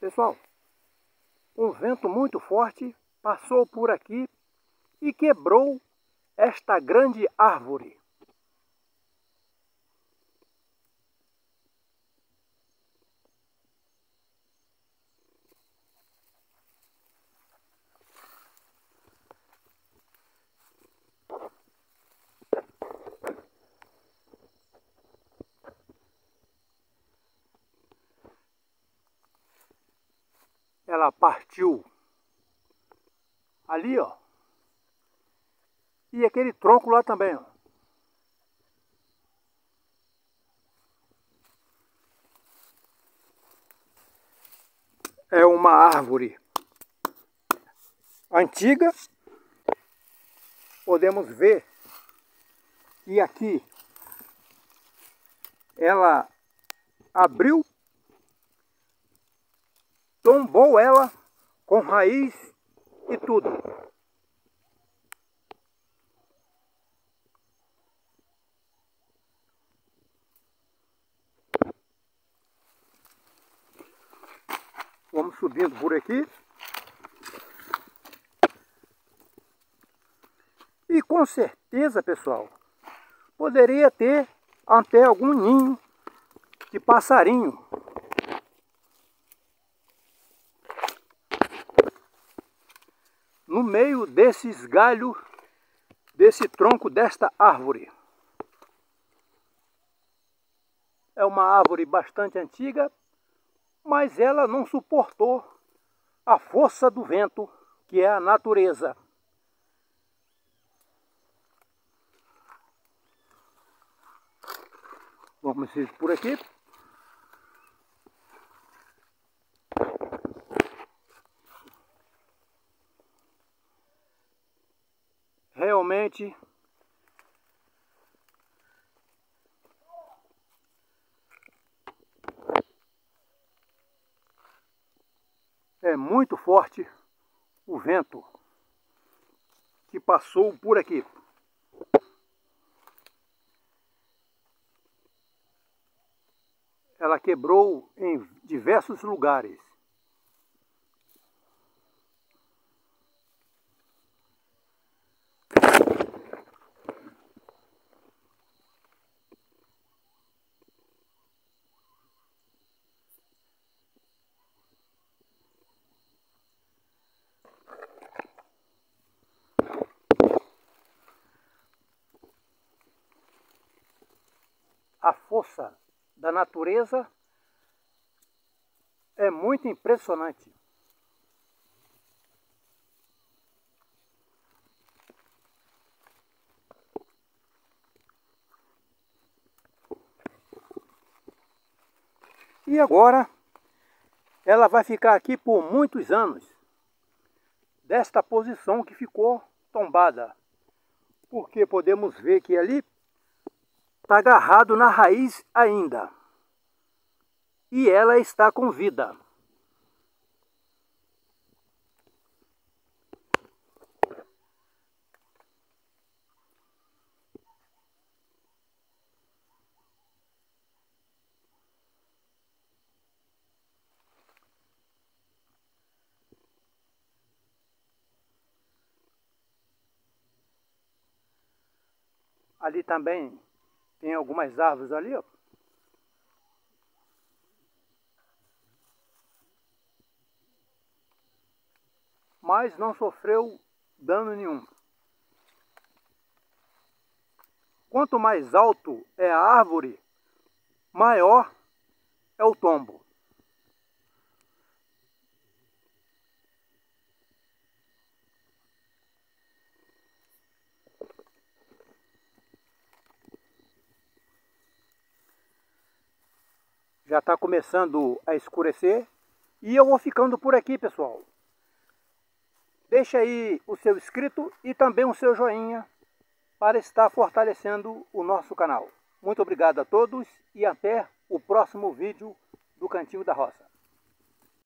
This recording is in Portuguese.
Pessoal, um vento muito forte passou por aqui e quebrou esta grande árvore. Ela partiu ali, ó. E aquele tronco lá também, ó. É uma árvore antiga. Podemos ver que aqui ela abriu tombou ela com raiz e tudo. Vamos subindo por aqui. E com certeza, pessoal, poderia ter até algum ninho de passarinho no meio desses galhos, desse tronco desta árvore. É uma árvore bastante antiga, mas ela não suportou a força do vento, que é a natureza. Vamos ir por aqui. Realmente é muito forte o vento que passou por aqui. Ela quebrou em diversos lugares. A força da natureza é muito impressionante. E agora ela vai ficar aqui por muitos anos, desta posição que ficou tombada. Porque podemos ver que ali está agarrado na raiz ainda. E ela está com vida. Ali também tem algumas árvores ali, ó. Mas não sofreu dano nenhum. Quanto mais alto é a árvore, maior é o tombo. Já está começando a escurecer e eu vou ficando por aqui, pessoal. Deixa aí o seu inscrito e também o seu joinha para estar fortalecendo o nosso canal. Muito obrigado a todos e até o próximo vídeo do Cantinho da Roça.